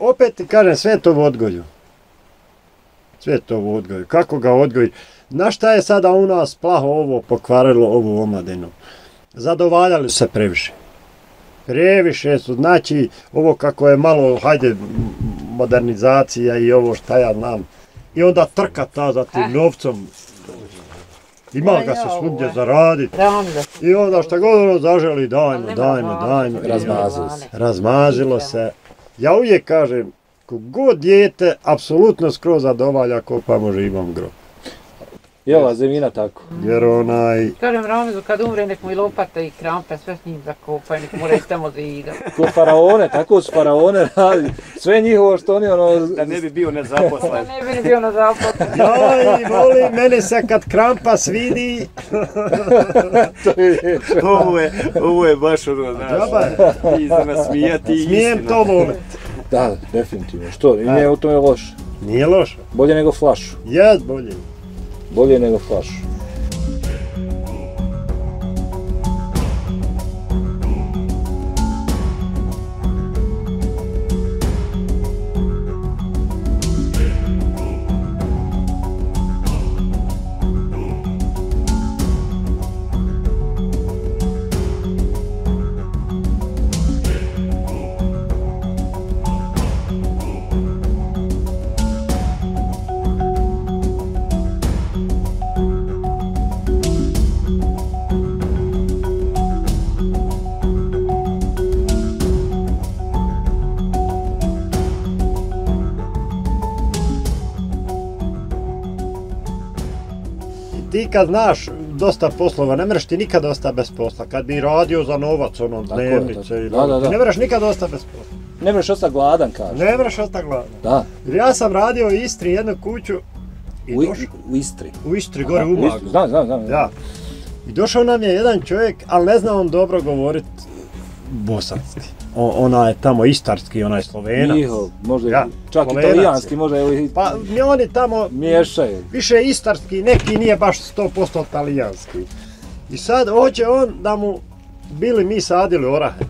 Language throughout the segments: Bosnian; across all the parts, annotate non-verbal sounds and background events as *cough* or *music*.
opet ti kažem, sve to u odgoju. Sve to u odgoju. Kako ga odgoji? Na šta je sada u nas plaho ovo pokvarilo ovu omladinu? Zadovaljali se previše. Previše su, znači, ovo kako je malo, hajde, modernizacija i ovo šta ja znam. I onda trka ta za tim novcom. Ima ga se svugdje zaraditi. I onda šta god ono zaželi, dajmo, dajmo, dajmo. Razmazilo se. Razmazilo se. Ja uvijek kažem, kogod dijete, apsolutno skroz zadovalja kopamo živom grob. Je ova zemina tako? Jer onaj, Kažem Ramizu, kad umre, nek mu i lopata i krampe, sve s njim zakopaju, nek mu reći tamo zida. *laughs* Ko faraone, tako su faraone radi. Sve njihovo što oni ono... Da ne bi bio Da nezaposlen. ne bi bio zapadu. joj, voli, mene se kad krampa svidi, *laughs* to je ovo je, ovo je baš ono, znaš, Džaba i za nasmijati i smijem istina. to volit. Da, definitivno. Što? I nije u tome loše. Nije loše. Bolje nego flašu. Jes bolje. Bolje nego flašu. Kad znaš dosta poslova, ne mreš ti nikad ostati bez posla. Kad bi radio za novac, ono, dnevnice. Da, da, da. Ne mreš nikad ostati bez posla. Ne možeš ostati gladan, kaže. Ne mreš ostati gladan. Da, Jer ja sam radio u Istri jednu kuću i u, došao, u Istri. u Istri, gore u Umagu. Istri, Znam, znam, znam. Ja. I došao nam je jedan čovjek, ali ne zna on dobro govorit bosanski. O, ona je tamo istarski, ona je slovenac. Njihov, možda Ja, čak Slovenac italijanski, je. možda i Pa oni tamo miješaju. više istarski, neki nije baš 100% talijanski. I sad hoće on da mu bili mi sadili orahe.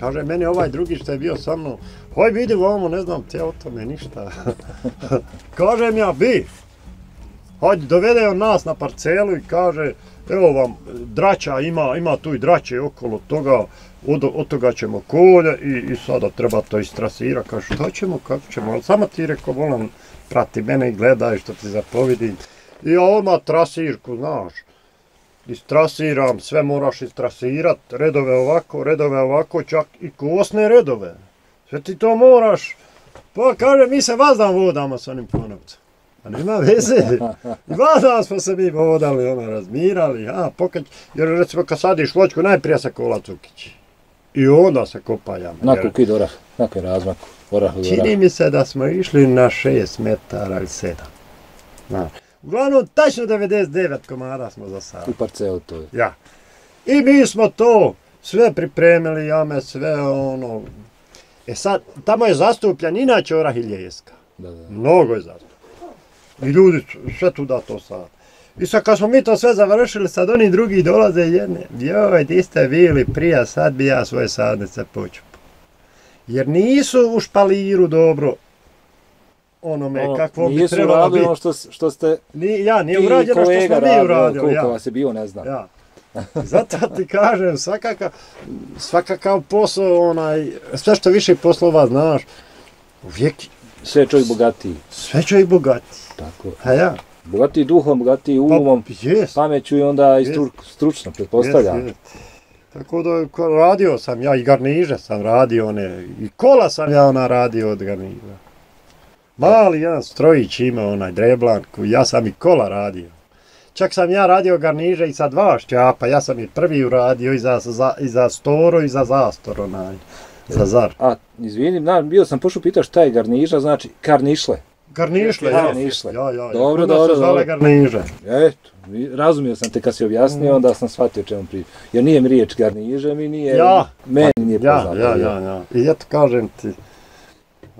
Kaže, meni ovaj drugi što je bio sa mnom, hoj vidi ovamo, ne znam te o tome ništa. *laughs* Kažem ja, bi. Hajde, dovede on nas na parcelu i kaže, evo vam, drača ima, ima tu i drače okolo toga, od, od toga ćemo kolje i, i sada treba to istrasira. Kaže, šta ćemo, kako ćemo, ali samo ti reko, volam, prati mene i gledaj što ti zapovidim. I ja odmah trasirku, znaš, istrasiram, sve moraš istrasirat, redove ovako, redove ovako, čak i kosne redove. Sve ti to moraš. Pa kaže, mi se vazdan vodamo s onim ponovcem. A nema veze. I vazdan smo se mi vodali, ono, razmirali, a pokać, jer recimo kad sadiš ločku, najprije se kola cukići. I onda se kopa jama. Na jer- kukid orah, na koji razmaku. Orah od Čini mi se da smo išli na 6 metara ili 7. Na. Uglavnom, tačno 99 komada smo za sad. U parcelu to je. Ja. I mi smo to sve pripremili, jame, sve ono. E sad, tamo je zastupljan inače orah i ljeska. Da, da. Mnogo je zastupljan. I ljudi sve tu da to sad. I sad kad smo mi to sve završili, sad oni drugi dolaze jedne. Joj, di ste bili prija, sad bi ja svoje sadnice počupo. Jer nisu u špaliru dobro onome Ono, kakvo bi nisu trebalo biti. ono što, što ste Ni, ja, nije urađeno što smo mi radili, uradili. koliko Ja. vas je bio, ne znam. Ja. Zato ti kažem, svakakav, svakakav posao, onaj, sve što više poslova znaš, uvijek Sve je čovjek bogatiji. sve će i bogati. Tako. A ja? Bogatiji duhom, bogatiji umom, Pa, jes, pameću i onda i Jest. stru, stručno, pretpostavljam. jes, jes. Tako da radio sam ja i garniže sam radio one, i kola sam ja ona radio od garniža. Mali jedan strojić ima onaj dreblanku, ja sam i kola radio. Čak sam ja radio garniže i sa dva šćapa, ja sam i prvi uradio i za, za, i za storo i za zastor onaj, za zar. A, izvini, na, bio sam pošao pitao šta je garniža, znači karnišle. Garnišle, Ja, ja. Garnišle. Ja, ja, ja. Dobro, nas dobro, se dobro. garniže. Eto, vi- razumio sam te kad si Mm. objasnio, onda sam shvatio čemu pričam. Jer nije mi riječ garniže, mi nije, Ja. meni nije Ja, poznato. ja, ja, ja. I eto kažem ti,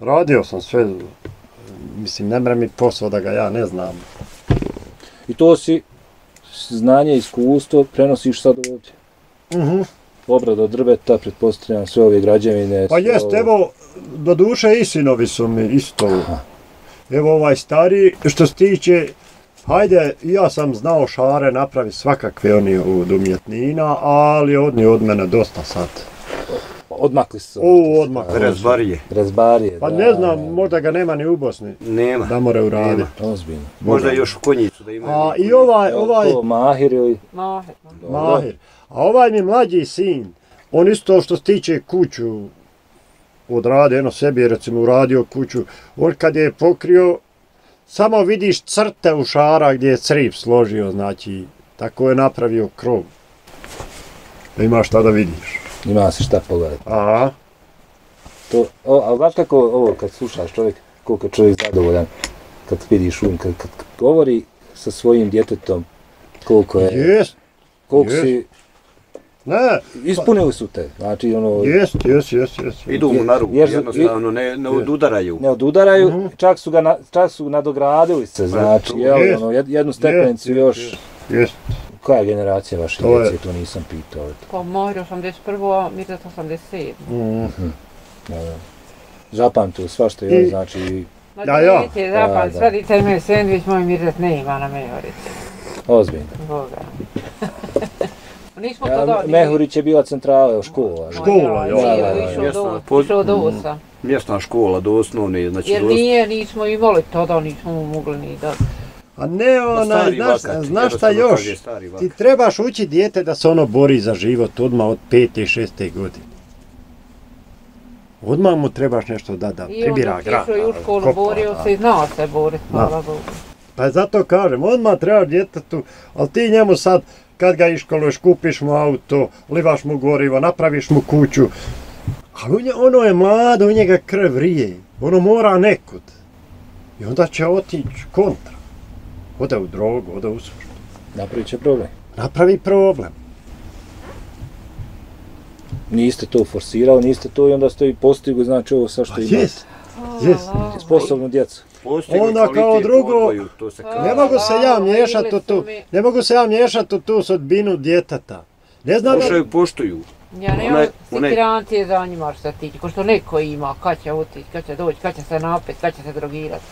radio sam sve, mislim, ne mre mi posao da ga ja ne znam. I to si znanje, iskustvo prenosiš sad ovdje. Uh -huh. Obrada drveta, pretpostavljam sve ove građevine. Pa jest, ovo. evo, do duše i sinovi su mi isto. Evo ovaj stari, što se tiče, hajde, ja sam znao šare napravi svakakve oni od umjetnina, ali oni od mene dosta sad. Odmakli su. O, odmah. Razbarije. Razbarije, Pa da, ne znam, da, možda ga nema ni u Bosni, Nema. da more uraditi. Ozbiljno. Možda još u konjicu da imaju. A i ovaj, ovaj, To Mahir ili... Mahe. Mahir. A ovaj mi mlađi sin, on isto što se tiče kuću odrade, jedno sebi recimo uradio kuću, on kad je pokrio, samo vidiš crte u šara gdje je crip složio, znači, tako je napravio krov. Da imaš šta da vidiš. Ima se šta pogledati. Aha, To, o, ali znaš kako ovo kad slušaš čovjek, koliko je čovjek zadovoljan kad vidiš um, kad, kad, govori sa svojim djetetom koliko je, jest, koliko jest. si, ne, ispunili su te, znači ono, jest, jest, jest, jest. Idu mu na ruku, Jer- jednostavno ne, ne odudaraju. ne odudaraju, Mhm. čak su ga, na, čak su nadogradili se, znači, jel, jest. ono, jed- jednu stepenicu Jest, još, jest, Jest, koja je generacija vaše To je- djece, to nisam pitao, eto, Pa Mahir 81, a Mirzat 87. mm. da, da. Zapamtili svašta, I- jel, znači, Ma Ja, ja. djete, zapad, Da, da. svadite me sandvič, moj Mirzat ne ima na Mehurici. ozbiljno. Boga. *laughs* Nismo to Ja, dali. Mehurić je bila centrala, škola. Škola, ja. ja, da, da, Išao Mjesna do, do osa. Mjesna škola do osnovne, znači Jer do nije, nismo imali tada, nismo mu mogli ni da. A ne onaj, znaš, znaš šta još? Ti trebaš ući dijete da se ono bori za život odmah od pete i šeste godine. Odmah mu trebaš nešto da da I pribira grad. i u školu, kopa, borio da. se i znao se borit, hvala Bogu. Pa zato kažem, odmah trebaš djetetu, ali ti njemu sad, kad ga iškoluješ, kupiš mu auto, livaš mu gorivo, napraviš mu kuću, ali ono je mlado, u njega krv vrije, ono mora nekud. I onda će otići kontra. Ode u drogu, ode u svašta. Napravit će problem. Napravi problem. Niste to forsirali, niste to i onda ste i postigli, znači ovo sa Pa što imate. jes, jes. Sposobnu djecu. Onda kao drugo, to se Ne mogu se ja miješati u tu, ne mogu se ja miješati u tu sudbinu djeteta. Ne znam da, Slušaju, poštuju. Ja nemam sikirancije za njima što se tiče, ko što neko ima, kad će otići, kad će doći, kad će se napet, kad će se drogirati.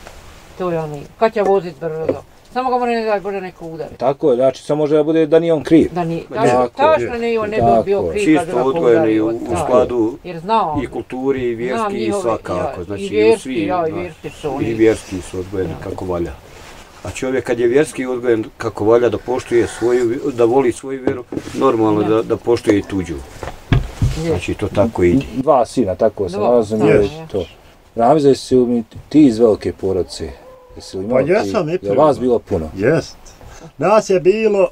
To ja ne Kad će voziti brzo. Samo ga mora ne daj Bože neko udariti. Tako je, znači samo može da bude da nije on kriv. Da ni, Ma da, ne, tačno ne, on ne bi tako bio kriv Čisto odgojeni u, u da. skladu Jer znao. i kulturi, i Znam vjerski, i svakako. Znači, i i vjerski, svi, ja, i vjerski su I oni. vjerski su odgojeni Ja. kako valja. A čovjek kad je vjerski odgojen kako valja da poštuje svoju, da voli svoju vjeru, normalno Ja. da, da poštuje i tuđu. Znači to tako ide. Dva sina, tako sam razumio tako to. Li mi ti iz velike porodice? Jesi li imao Pa ti- jesam Je vas bilo puno? jest. Nas je bilo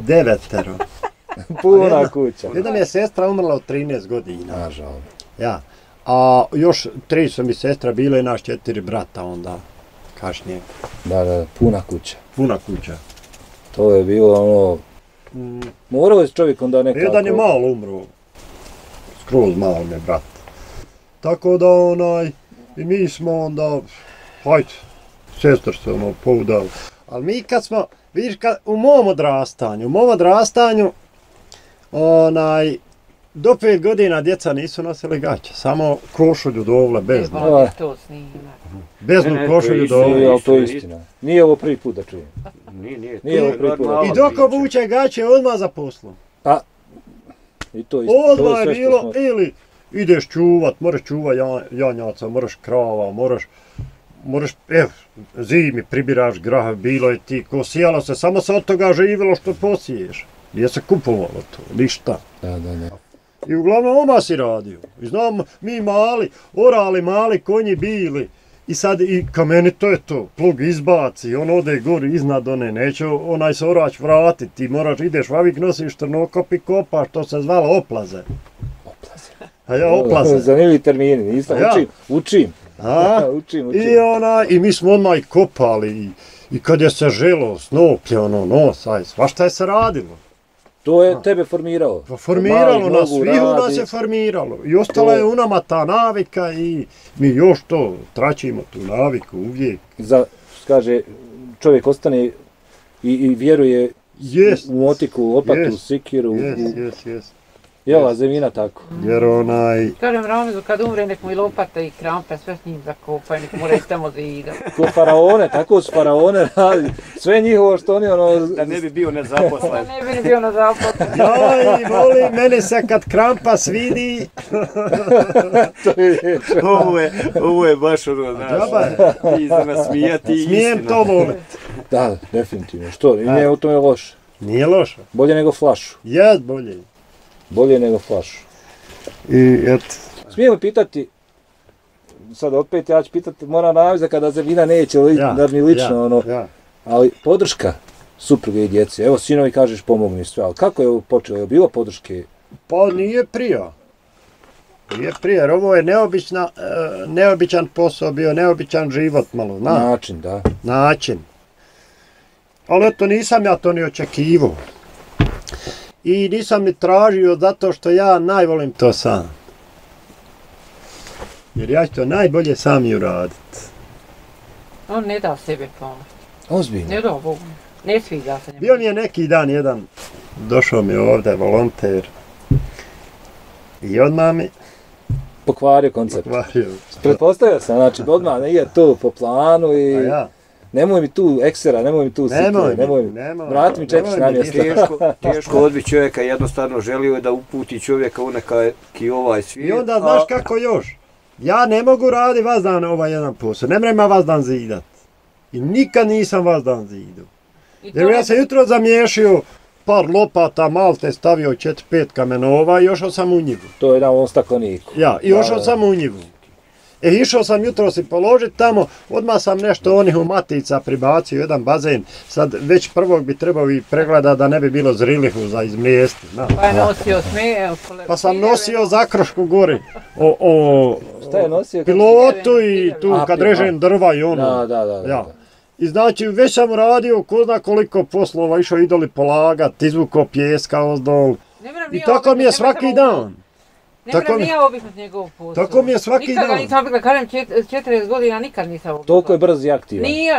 devetero. *laughs* Puna jedna- kuća. Jedna mi je sestra umrla od 13 godina. Nažal. Ja. A još tri su mi sestra bile i naš četiri brata onda. Kašnije. Da, da, puna kuća. Puna kuća. To je bilo ono, Mm, morao je čovjek onda nekako... jedan je malo umro. Skroz malo mi je brat. Tako da onaj, i mi smo onda, hajde, sestar se ono poudali. Ali mi kad smo, vidiš, kad, u mom odrastanju, u mom odrastanju, onaj, do pet godina djeca nisu nosili gaće, samo košulju dovle, Trebalo bi to snimati. beznu Ne, ne, košulju istina. dovle. Nije, ali to je Isto, istina. Nije ovo prvi put da čujem. *laughs* Nije, nije. Nije ovo prvi put. I dok obuče gaće, odmah za poslom. I to to Odmah je što bilo, ili ideš čuvat, moraš čuvat ja, janjaca, moraš krava, moraš, moraš, evo, zimi pribiraš grah, bilo je ti, ko sijalo se, samo se od toga živjelo što posiješ. Nije se kupovalo to, ništa. Da, da, da. I uglavnom oma si radio. I znam, mi mali, orali mali konji bili. I sad i ka meni to je to, plug izbaci, on ode gori iznad one, neće onaj se orać vratiti, ti moraš, ideš vavik nosiš trnokop i kopaš, to se zvalo oplaze. Oplaze. A ja oplaze. *laughs* Zanimljivi termini, nisam, Ja. učim, učim. A? *laughs* učim, učim. I ona, i mi smo odmah i kopali, i, i kad je se želo, snoplje, ono, nosaj, svašta je se radilo. To je tebe formiralo. Pa Formiralo Malih nas, svih u nas je formiralo. I ostala To- je u nama ta navika i mi još to traćimo tu naviku uvijek. Za, kaže, čovjek ostane i, i vjeruje Jest, u motiku, u lopatu, Jest. u sikiru, jest, u, jest, jest. I ova zemina tako. Jer onaj, Kažem Ramizu, kad umre, nek mu i lopata i krampe, sve s njim zakopaju, nek mora i tamo zida. *laughs* Ko faraone, tako su faraone radi. Sve njihovo što oni ono... Da ne bi bio Da nezaposlen. ne bi bio zapadu. *laughs* joj, voli, mene se kad krampa svidi, *laughs* to je ovo, je, ovo je baš ono, znaš, Džaba ti za nas smijati smijem istina. to volit. Da, definitivno. Što? I nije u tome loše. Nije loše. Bolje nego flašu. Jest bolje. Bolje nego flašu. I et, Smijem li pitati, sad opet ja ću pitati, moram navizati kada zemina neće, li, ja, da mi lično ja, ono, Ja. ali podrška supruge i djece. Evo, sinovi kažeš pomogni sve, ali kako je ovo počelo? Je bilo podrške? Pa nije prija. Nije prija, jer ovo je neobična, e, neobičan posao, bio neobičan život malo, na, Način, da. način. Ali eto nisam ja to ni očekivao. I nisam ni tražio zato što ja najvolim to sam. Jer ja ću to najbolje sam i uradit. On ne da sebe pomoć. Ozbiljno. Ne da Bogu. Ne sviđa se. Bio mi je neki dan jedan, došao mi ovdje volonter. I odmah mi Pokvario koncept. pokvario. Pretpostavio sam, znači, odmah ne ide to po planu i A ja, nemoj mi tu eksera, nemoj mi tu nemoj sitre, mi, nemoj mi. nemoj. Vrati mi četiri nemoj na mjesto. Teško, *laughs* teško odbi čovjeka, jednostavno želio je da uputi čovjeka u neki ovaj svijet. I onda znaš a- kako još? Ja ne mogu radi vas dan ovaj jedan posao, ne mrema vas dan zidat. I nikad nisam vas dan zidu. Jer ja sam jutro zamiješio par lopata, malte stavio 4-5 kamenova i ošao sam u njivu. To je na ovom stakleniku. Ja, i ošao da. sam u njivu. E, išao sam jutro si položit tamo, odmah sam nešto onih umatica pribacio, jedan bazen. Sad već prvog bi trebao i pregleda da ne bi bilo zrilihu za izmlijesti. Na. Pa je nosio sme, Pa sam nosio zakrošku gori o, o Šta je nosio? pilotu i tu kad režem drva i ono. Da, da, da. da. Ja. I znači već sam radio ko zna koliko poslova išao idoli polagat, izvuko pjeska ozdol. I tako mi je svaki dan. Ne Tako moram mi- ni ja obiknut njegov posao. Tako mi je svaki nikad dan. Nikad nisam obikla, kažem čet- 40 godina nikad nisam obikla. Toliko je brz i aktivan. Nije,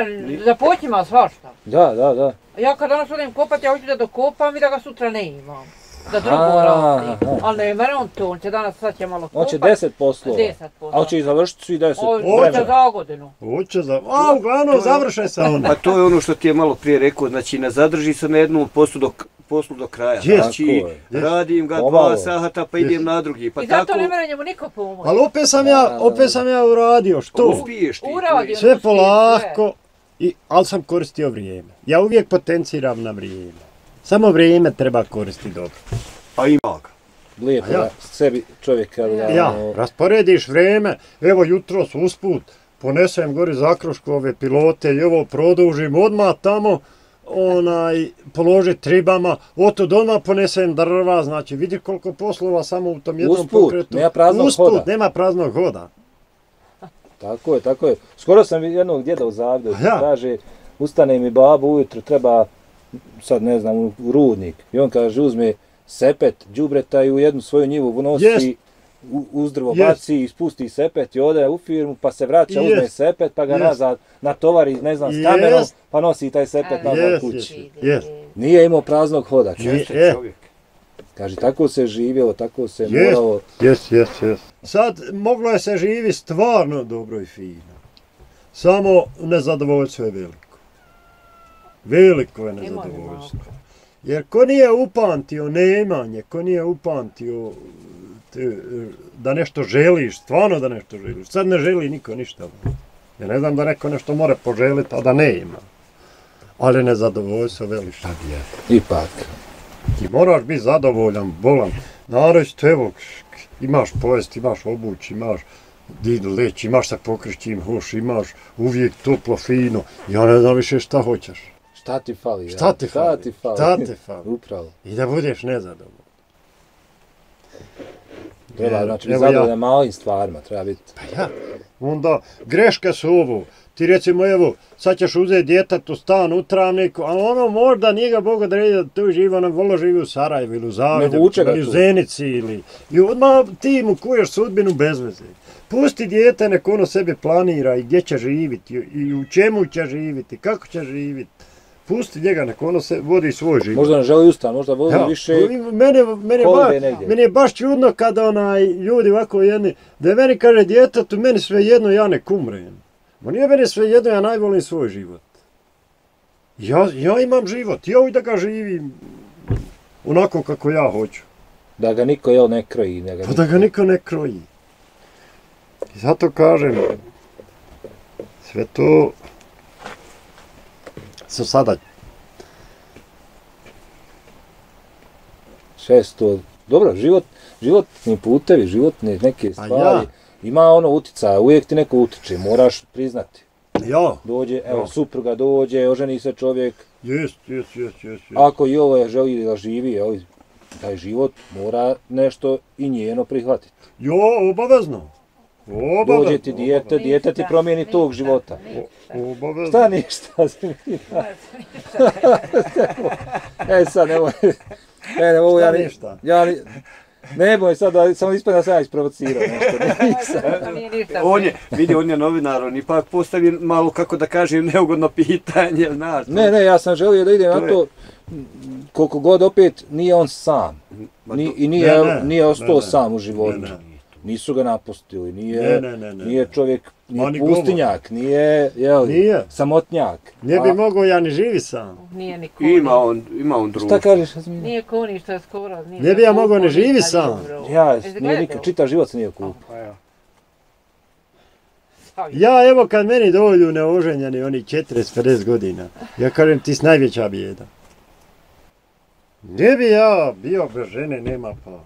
započima svašta. Da, da, da. Ja kad danas odem kopat, ja hoću da dokopam i da ga sutra ne imam. Da drugo aha. Ali ne mere on to, on će danas, sad će malo On kopat. će 10 poslova. 10 A hoće i završiti svi 10 O, Hoće. Hoće za godinu. Hoće za... A, uglavnom završe se ono. Pa to je ono što ti je malo prije rekao, znači ne zadrži se na jednom poslu do, poslu do kraja. Jest. Znači. Jest. radim ga dva sata pa idem na drugi. Pa I zato tako ne mere njemu niko pomoći. Ali opet sam ja, opet sam ja uradio, što? uspiješ ti. Uradio. Sve polako, i, ali sam koristio vrijeme. Ja uvijek potenciram na vrijeme. Samo vrijeme treba koristiti dobro. A ima ga. Lijepo A ja. da sebi čovjek ga, Ja, ono, rasporediš vrijeme, evo jutro s usput, ponesem gori zakrušku ove pilote i ovo produžim odmah tamo, onaj, položit ribama, otud odmah ponesem drva, znači vidi koliko poslova samo u tom jednom Usput, pokretu. nema praznog Usput, hoda. nema praznog hoda. Tako je, tako je. Skoro sam jednog djeda u Zagradu, A ja. kaže, ustane mi babo ujutro, treba, sad ne znam, u rudnik. I on kaže, uzme sepet, đubreta i u jednu svoju njivu unosi, Jest. u, uz drvo Jest. baci, ispusti sepet i ode u firmu, pa se vraća, Jest. uzme sepet, pa ga Jest. nazad natovari, ne znam, s kamenom, pa nosi taj sepet nazad Jest, kući. jest. Nije imao praznog hoda. čovjek. E. čovjek. Kaže, tako se živjelo, tako se Jest. moralo. Jes, jes, jes. Sad moglo je se živi stvarno dobro i fino. Samo nezadovoljstvo je veliko. Veliko je nezadovoljstvo. Jer ko nije upamtio neimanje, ko nije upamtio te, da nešto želiš, stvarno da nešto želiš. Sad ne želi niko ništa. Ja ne znam da neko nešto mora poželiti, a da ne ima. Ali nezadovoljstvo veliko. Šta je? Ipak. Ti moraš biti zadovoljan, bolan. Naročito, evo, imaš pojest, imaš obuć, imaš di leć, imaš se pokriš čim hoš, imaš uvijek toplo, fino. Ja ne znam više šta hoćeš. Šta ti fali? Šta ja? ti fali? Šta ti fali? Šta ti fali? *laughs* Upravo. I da budeš nezadovoljan. Treba, Jer, znači, biti evo ja- zadovoljan malim stvarima, treba biti. Pa ja, onda greške su ovo. Ti recimo, evo, sad ćeš uzeti djetetu stan u travniku, a ono možda nije ga Bog odredio da tu živi, ono volo živi u Sarajevu ili u ga ili u. Zenici ili... I odmah ti mu kuješ sudbinu bez veze. Pusti dijete, nek ono sebe planira i gdje će živjeti, i u čemu će živjeti, kako će živjeti. Pusti njega, nek ono se vodi svoj život. Možda ne želi ustan, možda vozi Ja, više. mene, mene, ba, meni je baš čudno kada onaj ljudi ovako jedni, da je meni kaže djetetu, meni sve jedno, ja ne kumrem. Ma nije meni sve jedno, ja najvolim svoj život. Ja, ja imam život, ja uvijek da ga živim onako kako ja hoću. Da ga niko jel ne kroji. Da ga Pa da ga niko ne kroji. I zato kažem, sve to su sada Šesto. Dobro, život, životni putevi, životne neke Pa stvari. ja. Ima ono uticaja, uvijek ti neko utiče, moraš priznati. Ja, Dođe, evo, Ja. supruga dođe, oženi se čovjek, jest, jest, jest, jest. jest. ako i ovo je želi da živi, evo, taj život mora nešto i njeno prihvatiti. Jo, obavezno. Obavezno. Dođe ti dijete, dijete ti promijeni tog života. Obavezno. Šta ništa? *laughs* *laughs* e sad, nemoj. E, ne mogu ja Šta ni... ništa? Ja ni... Ne boj sad, da, samo ispred da sam ja isprovocirao nešto. *laughs* Nisam. On je, vidi, on je novinar, on ipak postavi malo, kako da kažem, neugodno pitanje, znaš. Ne, ne, ja sam želio da idem To na to, koliko god opet nije on sam. Ni, I nije, Ne, ne, nije ostao ne, ne. sam u životu. Ne, ne. Nisu ga napustili, nije, Ne, ne, ne, ne. nije čovjek, nije Ma ni govor. pustinjak, nije, jel, Nije. samotnjak. Ne bi A mogao ja ni živi sam. Nije ni kuni. Ima on, ima on društvo. Šta kažeš, Azmina? Nije kuni što je skoro. Nije Ne bi ja mogao ni nikad živi nije sam. Ja, nije nikad, čitav život se nije kupio. Pa ja. Ja evo kad meni dođu neoženjeni oni 40-50 godina, ja kažem ti s najveća bijeda. Ne bi ja bio bez žene, nema par.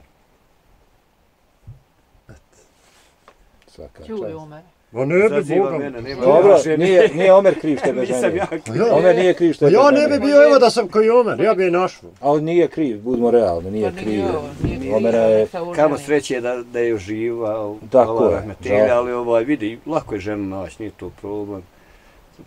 Svaka čast. Omer. Ma ne bi Boga. Dobro, nije, nije *laughs* Omer kriv što je bez Nisam žene. ja. Pa ja, Omer nije kriv što pa je bez ja ne bi bio evo da sam koji Omer, ja bi je našao. Ali nije kriv, budimo realni, nije Pa kriv. Omera je. Kamo sreće da, da je živa, Tako je, rahmetelja, ali ovaj, vidi, lako je ženu naći, nije to problem.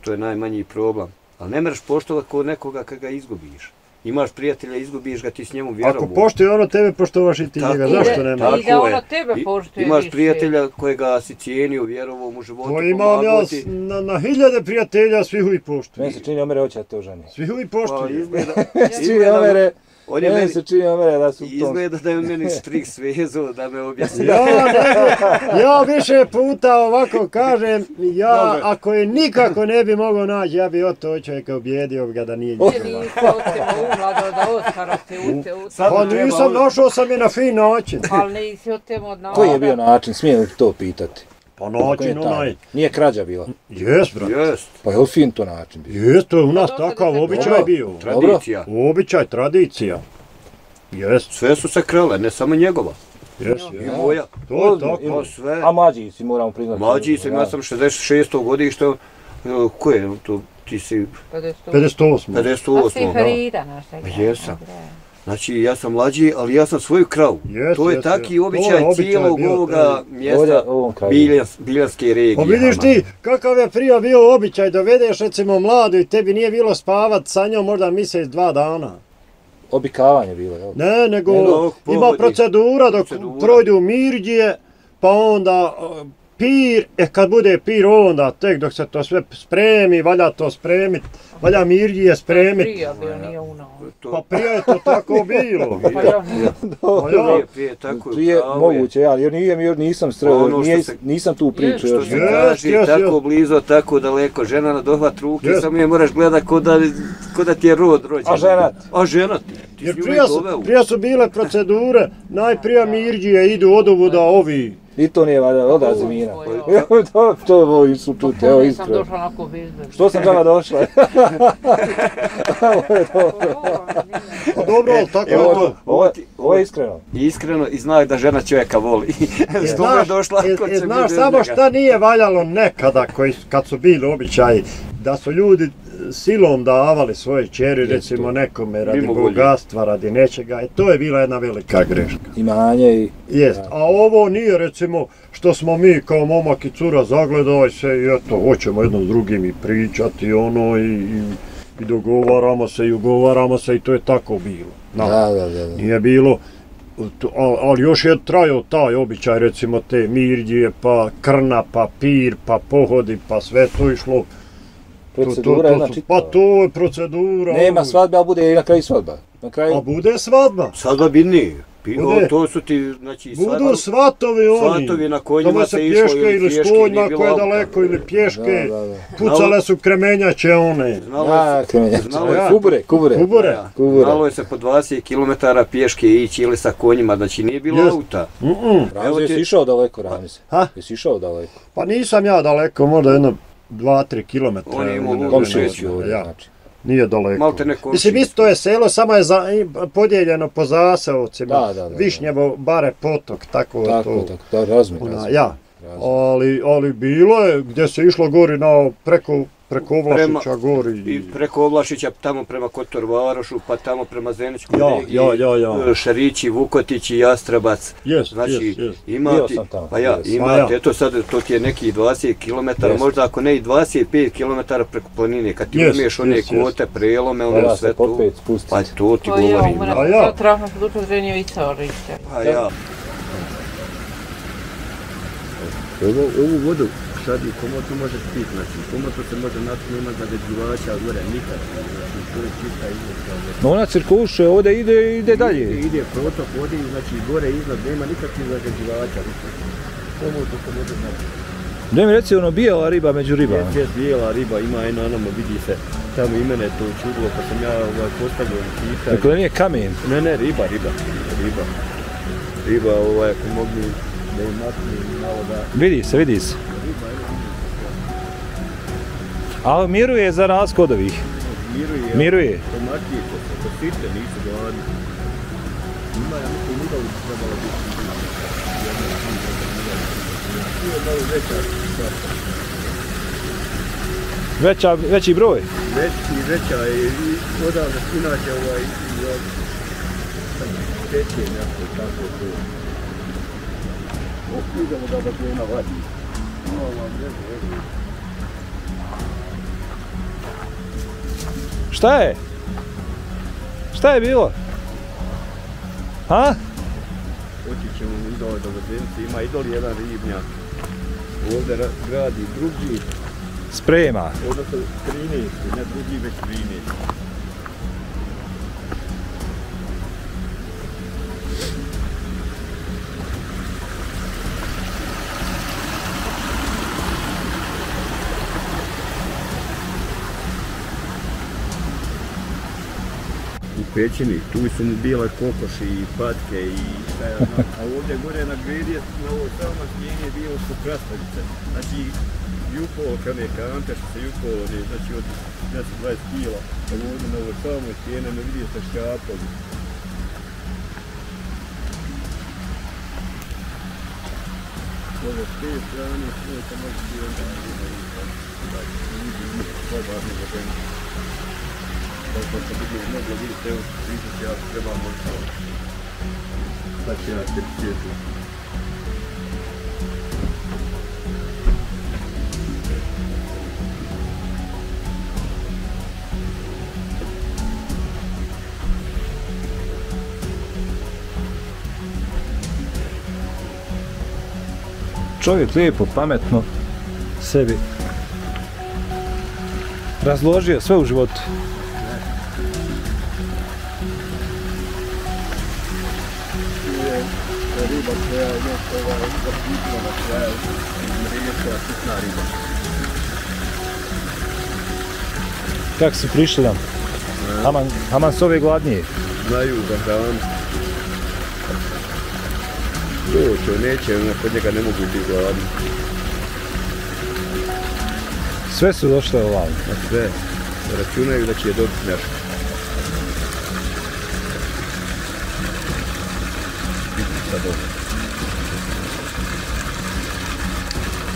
To je najmanji problem. Ali ne mreš poštovati kod nekoga kad ga izgubiš. Imaš prijatelja, izgubiš ga, ti s njemu vjerovu. Ako poštuje ono tebe, poštovaš i ti Tako njega, je, zašto I da- ne i da ono tebe poštuje Imaš više. prijatelja kojega si cijenio, vjerovao mu u životu, To imam ja na, na hiljade prijatelja, svi uvijek poštuju. meni se čini Omer hoće da te oženi. Svi uvijek Pa, poštuju. izgleda, *laughs* izgleda, Omere, on je meni meni, se čini Omere da su u tom. izgleda da je on meni štrik svezo, da me objasni. Ja, ne, ja više puta ovako kažem, ja Dobro. ako je nikako ne bi mogao naći, ja bi od to čovjeka objedio ga da nije njegova. nisi otimo umlado da Oskara te ute. Sad Pa treba nisam, ono- našao sam je na fin način. Ali nisi otimo od Koji je bio način, smijem li to pitati? Pa način onaj, Nije krađa bila. jes brat, Jest, Pa je li fin to način bio? jes, to je u nas Pa takav običaj Dobro. bio. tradicija. Običaj, tradicija. Jes, Sve su se krale, ne samo njegova. jes, I jes. moja. To je tako. Sve. A mlađi si, moramo priznati. Mlađi sam, ja sam 66. godište. e, Ko je to? Ti si 58. A si 58. Farida naša. Jesam. Znači, ja sam mlađi, ali ja sam svoju kravu. Jes, to je jes, taki. To običaj je običaj cijelog bio, ovoga to Ovdje, mjesta. Biljans, Biljanske regije. Pa vidiš ti, kakav je prije bio običaj, dovedeš recimo mladu i tebi nije bilo spavat sa njom možda mjesec, dva dana. Obikavanje bilo, jel? Ne, nego Nego, ima povodi. procedura dok Procedura. projdu mirđije, pa onda pir, e kad bude pir onda tek dok se to sve spremi, valja to spremit, valja mirđije spremit. Prija bio, nije uno. To- Pa prije je to tako *laughs* bilo. Pa ja ne. Pa ja, Prije, prije, tako Tu je pravo moguće, ja, jer nije mi, još nisam streo, Ono nije, se- nisam tu priču Je, još. Što se kaže, tako jest. blizu, tako daleko, žena na dohvat ruke, samo je moraš gledat ko da, ko da ti je rod rođen. A žena ti? A žena ti. Ti jer prije su, prije su bile procedure, najprije mirđije idu od ovuda ovi. I to nije valjda od Azmina. Ovo je *laughs* to, to volim su čuti, evo Puno sam iskreno. došla onako bezbedno. Što sam džava došla? *laughs* Pa dobro, ali tako je to. Ovo, je- ovo je iskreno. Iskreno i zna da žena čovjeka voli. E, *laughs* Što je došla e, kod e, se znaš bez samo šta nije valjalo nekada koji, kad su bili običaji, da su ljudi e, silom davali svoje čeri, recimo to. nekome radi Mimo volje. bogatstva, radi nečega, i to je bila jedna velika greška. Imanje i... Jest, Da. a ovo nije recimo što smo mi kao momak i cura zagledaj se i eto, hoćemo jedno s drugim i pričati ono i, i, i dogovaramo se i ugovaramo se i to je tako bilo. Da, Na, da, da. da. Nije bilo, ali još je trajao taj običaj, recimo te mirđije, pa krna, pa pir, pa pohodi, pa sve to išlo procedura jedna su- čitava. Pa to je procedura. Nema svadbe, ali bude i na kraju svadba. Na A kraju, bude svadba. Sada bi nije. Bude. To su ti, znači, Budu svadba- svatovi oni. Svatovi na konjima se išlo pješke ili ili pješke, konjima nije bilo koje je daleko ili pješke. Da, da, da. Pucale su kremenjače one. Znalo Ja, je, kremenjače. znalo je, Kubure, kubure. Kubure. Ja, Kubure. znalo je se po 20 km pješke ići ili sa konjima, znači nije bilo Jest. auta. Mm-mm. Evo Ramzi, jesi išao daleko, Ramzi? Ha? Jesi išao daleko? Pa nisam ja daleko, možda jedno 2-3 km. On je imao ludu Komšić ovdje, Ja, znači. nije daleko. Malte neko Mislim, isto je selo, samo je za, podijeljeno po zaseocima. Da, da, da, Višnjevo, bare potok, tako, Tako, to. tako, da, razumim, Ona, razumim. ja, ali, ali bilo je gdje se išlo gori na preko, preko Ovlašića gori. I preko Ovlašića tamo prema Kotor Varošu, pa tamo prema Zeničkoj Ja, regiji, ja, ja, ja. e, Šarići, Vukotići, Jastrabac. Jest, Znači. Bio imate, sam tamo, pa ja, sam. imate, Ma ja. eto sad, to ti je neki 20 km, Jest. možda ako ne i 25 km preko planine, kad ti Jest, umiješ one jest, jest. kote, prelome, ono se sve to, popet, spustit. pa to ti Pa ja, govorim. mora A se ja. to trafno pod upozorenje i carište. Pa ja. Ovo, ovu vodu sad i komotno može piti, znači komotno se može napiti, nema zagađivača gore, nikad, znači to je čista izvodka. No ona cirkuše, ovdje ide, ide dalje. Ide, ide protok i znači gore iznad nema nikakvih zagađivača, komotno se može napiti. Ne mi reci ono bijela riba među ribama. Jest, jest, bijela riba ima i na nama, vidi se, tamo i mene to čudilo, pa sam ja ovaj, postavio pitanje. Dakle, nije kamen. Ne, ne, riba, riba, riba. Riba, ovaj, ako mogli da im maknu malo da... Vidi se, vidi se. Ali miruje za razliku od ovih. Miruje. Miruje. Tomatije će se, to site, nisu gladni. Ima, ja mislim, uda bi trebalo biti. Tu je malo veća, Veća, veći broj. veći, veća je i odavde inače ovaj, od teče nešto tako to. Opet idemo da bazena vadi. Ovo vam ne znam, Šta je? Šta je bilo? Ha? Oći ćemo i dole do Vodenice, ima i dole jedan ribnjak. Ovdje ra- gradi drugi, Sprema. odnosno 13, ne drugi, već 13. Pećini, tu su mu bile kokoši i patke i šta ja znam, a ovdje gore na gredi je na ovo samo stjenje bilo su krastavice, znači jupo kad je kante što se jupo ne, znači od nešto 20 kila, a ovdje na ovo samo stjene ne vidi se škapovi. Ovo s te strane, sve to može biti onda znači, da je slobodno vodeni. Kako se vidi, moglo vidjeti, evo, vidite, ja trebam moći možda Sad će ja se cijeti. Čovjek lijepo, pametno sebi razložio sve u životu. Ovaj, zapitila na kraju, mriješka, sitna riba. Kako si prišli nam? Aman, aman s ove gladnije. Znaju da hranu. Doće, neće, ono, kod njega ne mogu biti gladni. Sve su došle ovamo. Na sve. Računaju da će dobiti nešto. Sad ovo. Da ne idu faktički na ruku, evo vidim. Aha, ma ko pito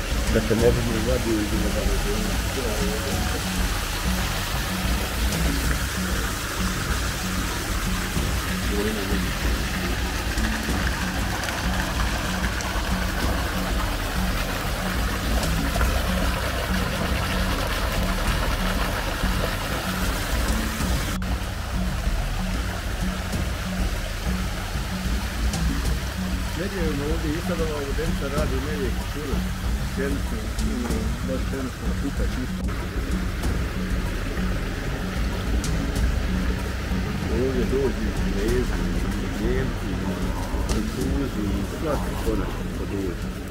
da se ne bi uvadio i da ga Vidio je ovdje i sad radi medije kulture pšenicu, ono, baš pšenicu, kupa čisto. Ovdje dođu i Kinezi, i Njemci, i Francuzi, i svaki konačno